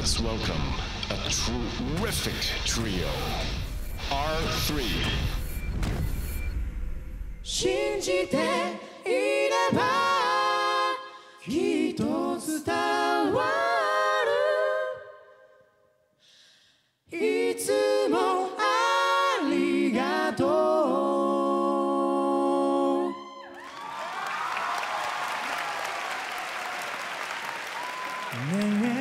Let's welcome a terrific trio. R3. 信じていればきっと伝わるいつもありがとうねえ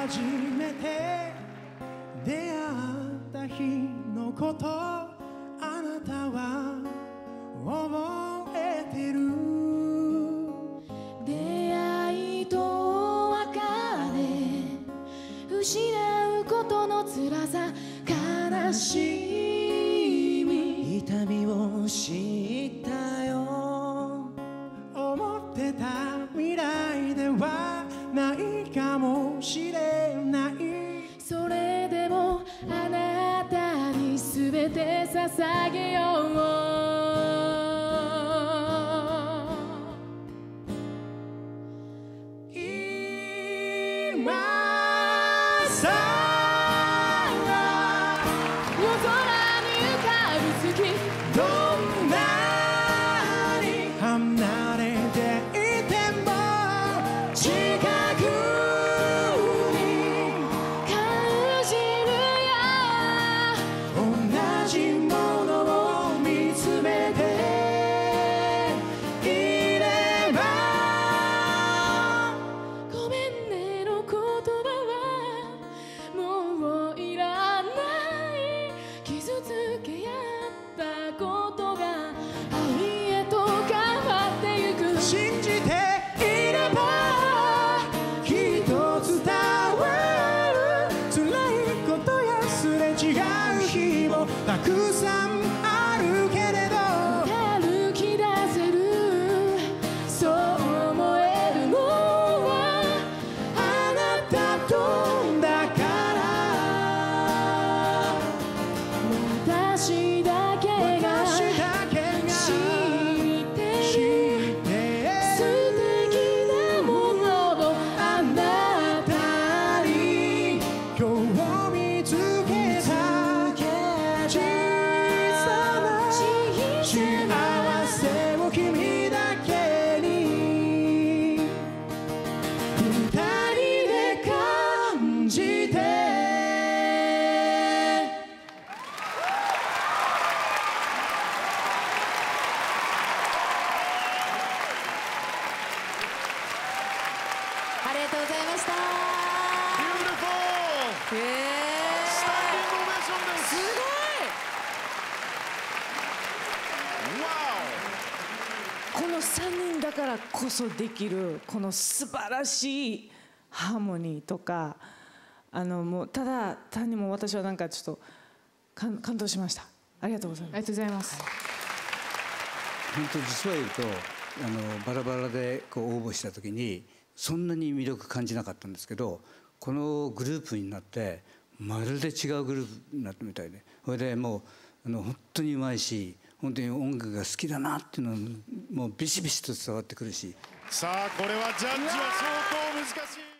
初めて出会った日のことあなたは覚えてる。出会いと別れ失うことの辛さ悲しみ。痛みを知ったよ。思ってた未来全て捧げよう。今さたくさんあるけれど歩き出せるそう思えるのはあなたとだから。私だけが Beautiful! へえ Standing ovation ですすごい!この3人だからこそできるこの素晴らしいハーモニーとかあのもうただ単にもう私はなんかちょっと感感動しましたありがとうございますありがとうございます本当実は言うとあのバラバラでこう応募した時にそんなに魅力感じなかったんですけどこのグループになってまるで違うグループになったみたいで。それでもうあの本当にうまいし本当に音楽が好きだなっていうのはもうビシビシと伝わってくるし。さあこれはジャッジは相当難しい。